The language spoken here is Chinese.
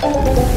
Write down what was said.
拜。